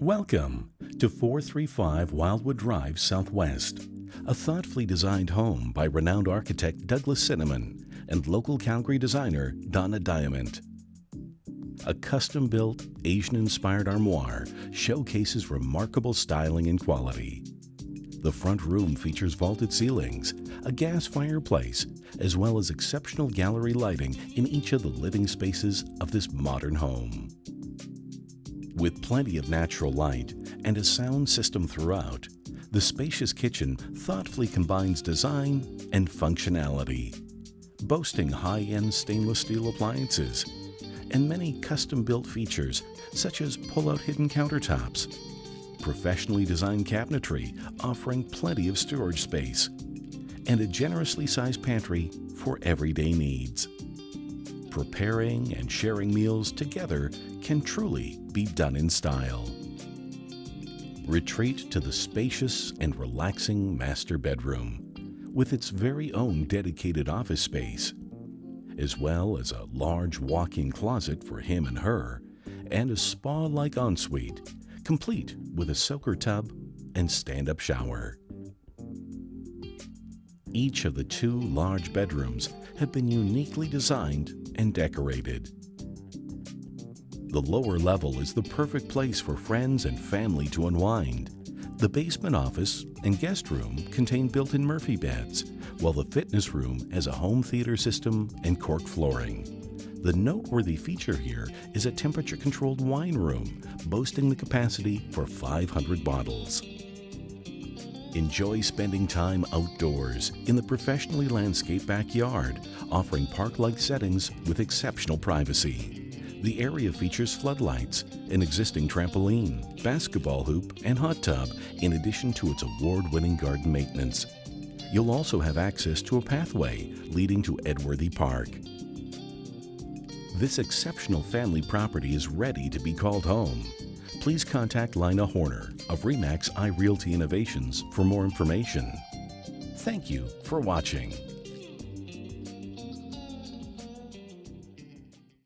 Welcome to 435 Wildwood Drive Southwest, a thoughtfully designed home by renowned architect Douglas Cinnamon and local Calgary designer Donna Diamond. A custom built, Asian inspired armoire showcases remarkable styling and quality. The front room features vaulted ceilings, a gas fireplace, as well as exceptional gallery lighting in each of the living spaces of this modern home. With plenty of natural light and a sound system throughout, the spacious kitchen thoughtfully combines design and functionality, boasting high-end stainless steel appliances and many custom-built features such as pull-out hidden countertops, professionally designed cabinetry offering plenty of storage space, and a generously sized pantry for everyday needs. Preparing and sharing meals together can truly be done in style. Retreat to the spacious and relaxing master bedroom with its very own dedicated office space, as well as a large walk-in closet for him and her, and a spa-like ensuite, complete with a soaker tub and stand-up shower. Each of the two large bedrooms have been uniquely designed and decorated. The lower level is the perfect place for friends and family to unwind. The basement office and guest room contain built-in Murphy beds, while the fitness room has a home theater system and cork flooring. The noteworthy feature here is a temperature-controlled wine room, boasting the capacity for 500 bottles. Enjoy spending time outdoors in the professionally landscaped backyard, offering park-like settings with exceptional privacy. The area features floodlights, an existing trampoline, basketball hoop, and hot tub, in addition to its award-winning garden maintenance. You'll also have access to a pathway leading to Edworthy Park. This exceptional family property is ready to be called home please contact Lina Horner of Remax iRealty Innovations for more information. Thank you for watching.